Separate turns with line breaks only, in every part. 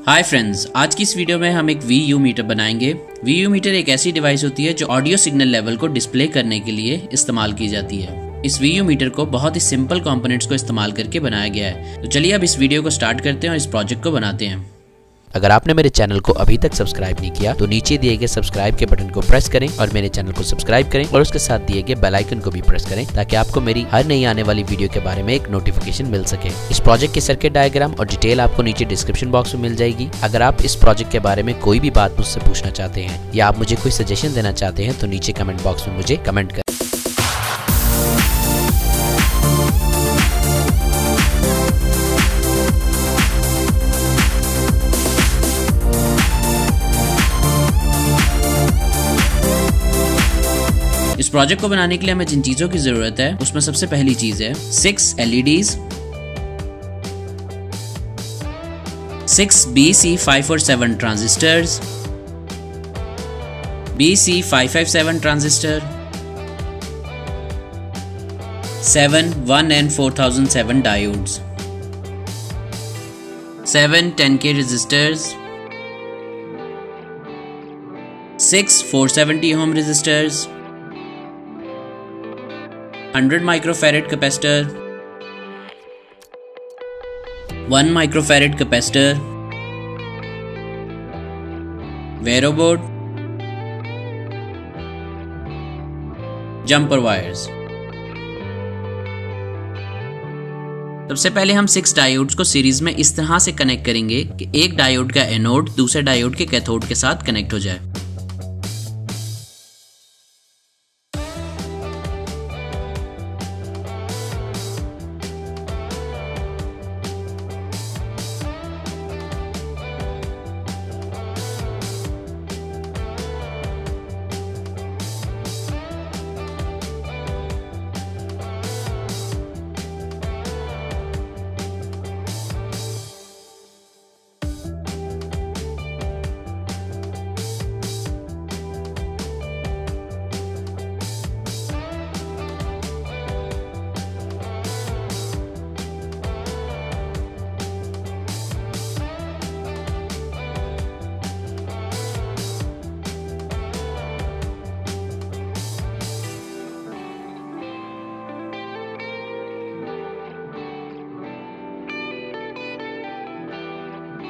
Hi friends आज की इस वीडियो में हम एक वी यू मीटर बनाएँगे। वी यू मीटर एक ऐसी डिवाइस होती है जो ऑडियो सिग्नल लेवल को डिस्प्ले करने के लिए इस्तेमाल की जाती है। इस वी यू मीटर को बहुत ही सिंपल कंपोनेंट्स को इस्तेमाल करके बनाया गया है। तो चलिए अब इस वीडियो को स्टार्ट करते हैं और इस प्रोजेक्ट को बनाते हैं।
अगर आपने मेरे चैनल को अभी तक सब्सक्राइब नहीं किया तो नीचे दिए गए सब्सक्राइब के बटन को प्रेस करें और मेरे चैनल को सब्सक्राइब करें और उसके साथ दिए गए बेल आइकन को भी प्रेस करें ताकि आपको मेरी हर नई आने वाली वीडियो के बारे में एक नोटिफिकेशन मिल सके। इस प्रोजेक्ट के सर्किट डायग्राम और डिटेल आपको नीचे डिस्क्रिप्शन बॉक्स में मिल जाएगी। अगर आप इस प्रोजेक्ट के बारे में कोई भी बात मुझसे पूछना चाहते हैं या आप मुझे कोई सजेशन देना चाहते हैं तो नीचे कमेंट बॉक्स में मुझे कमेंट करें।
इस प्रोजेक्ट को बनाने के लिए हमें जिन चीज़ों की ज़रूरत है, उसमें सबसे पहली चीज़ है six LEDs six B C five four seven transistors B C five five seven transistor seven one and four thousand seven diodes seven ten K resistors six four seventy ohm resistors 100 microfarad capacitor 1 microfarad capacitor board jumper wires. सबसे पहले हम six diodes को series में इस तरह से connect करेंगे कि एक डायोड का एनोड दूसरे डायोड के कैथोड के साथ कनेक्ट हो जाए।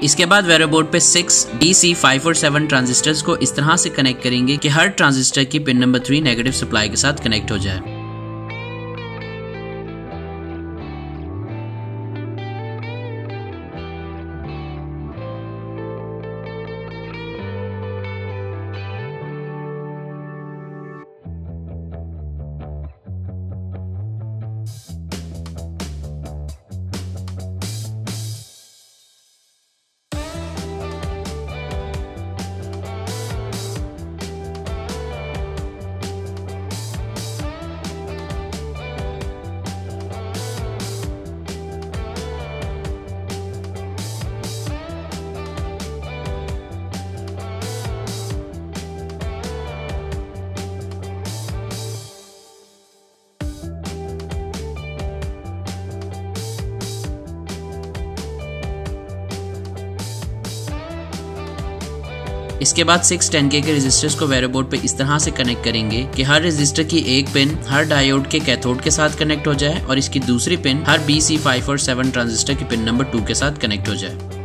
इसके बाद वेरो बोर्ड पे सिक्स डी सी फाइव और सेवन ट्रांजिस्टर्स को इस तरह से कनेक्ट करेंगे कि हर ट्रांजिस्टर की pin number three negative supply के साथ कनेक्ट हो जाए। इसके बाद सिक्स टेन के रजिस्टर्स को वेरोबोर्ड पे इस तरह से कनेक्ट करेंगे कि हर रजिस्टर की एक पिन हर डायोड के कैथोड के साथ कनेक्ट हो जाए और इसकी दूसरी पिन हर बी सी फाइव और सेवन ट्रांजिस्टर की पिन नंबर टू के साथ कनेक्ट हो जाए।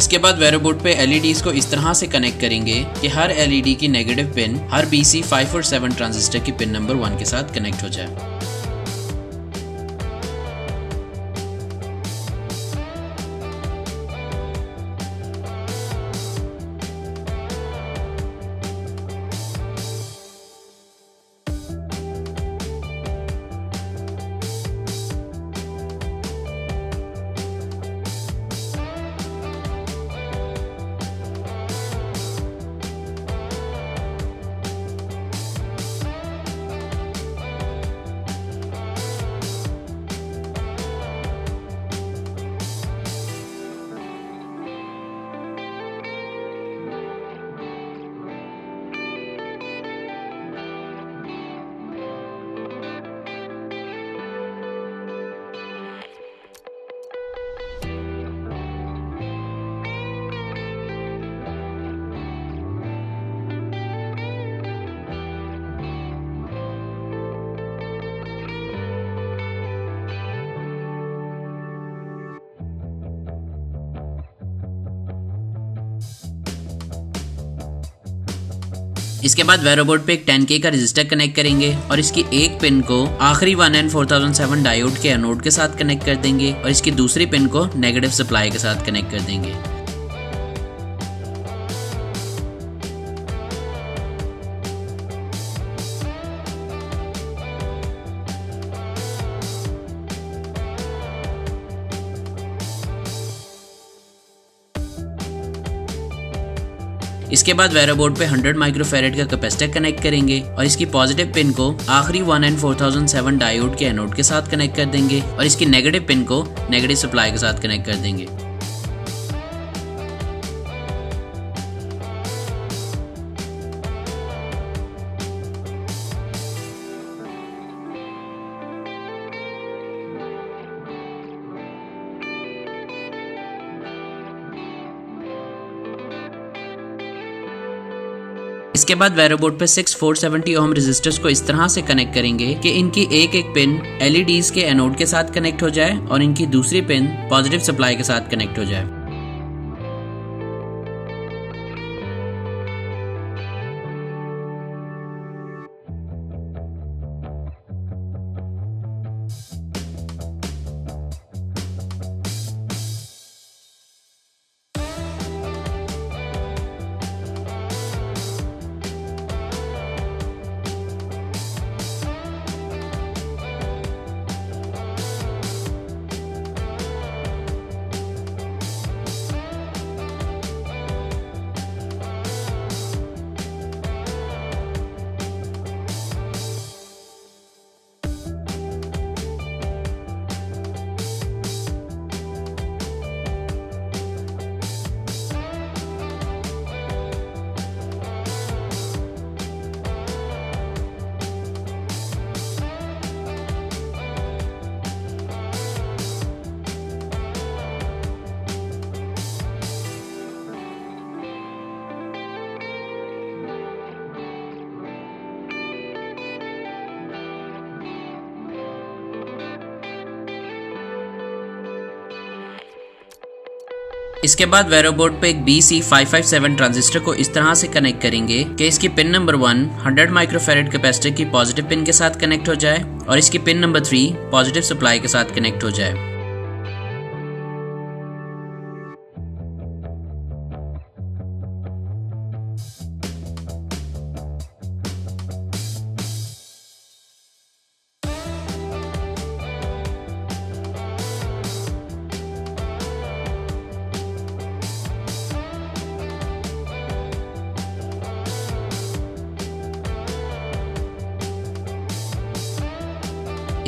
इसके बाद वेरोबोट पे एलईडी को इस तरह से कनेक्ट करेंगे कि हर एलईडी की नेगेटिव पिन हर बीसी फाइव और सेवन ट्रांजिस्टर की पिन नंबर वन के साथ कनेक्ट हो जाए। इसके बाद वेरो बोर्ड पे एक 10K का रजिस्टर कनेक्ट करेंगे और इसकी एक पिन को आखिरी one N four thousand seven diode के एनोड के साथ कनेक्ट कर देंगे और इसकी दूसरी पिन को नेगेटिव सप्लाई के साथ कनेक्ट कर देंगे। इसके बाद वेरा बोर्ड पे 100 माइक्रोफेरेट का कैपेसिटर कनेक्ट करेंगे और इसकी पॉजिटिव पिन को आखिरी one and four thousand seven diode के एनोड के साथ कनेक्ट कर देंगे और इसकी नेगेटिव पिन को नेगेटिव सप्लाई के साथ कनेक्ट कर देंगे। इसके बाद वेरोबोट पे six four seventy ohm resistors को इस तरह से कनेक्ट करेंगे कि इनकी एक एक पिन एलईडीज के एनोड के साथ कनेक्ट हो जाए और इनकी दूसरी पिन पॉजिटिव सप्लाई के साथ कनेक्ट हो जाए। इसके बाद वेरो बोर्ड पे एक B C five five seven transistor को इस तरह से कनेक्ट करेंगे कि इसकी pin number one hundred microfarad capacitor की पॉजिटिव पिन के साथ कनेक्ट हो जाए और इसकी pin number three positive supply के साथ कनेक्ट हो जाए।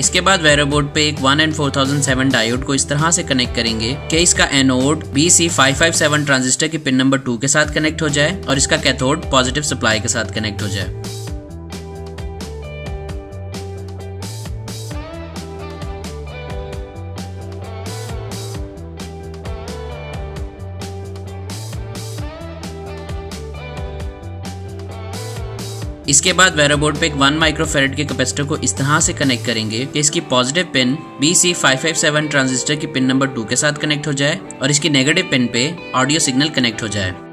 इसके बाद वेरो बोर्ड पे एक one and four thousand seven diode को इस तरह से कनेक्ट करेंगे कि इसका anode B C five five seven transistor के पिन नंबर टू के साथ कनेक्ट हो जाए और इसका कैथोड पॉजिटिव सप्लाई के साथ कनेक्ट हो जाए। इसके बाद वेरोबोर्ड पे एक वन माइक्रोफेरेट के कैपेसिटर को इस तरह से कनेक्ट करेंगे कि इसकी positive pin B C five five seven transistor की पिन नंबर टू के साथ कनेक्ट हो जाए और इसकी नेगेटिव पिन पे ऑडियो सिग्नल कनेक्ट हो जाए।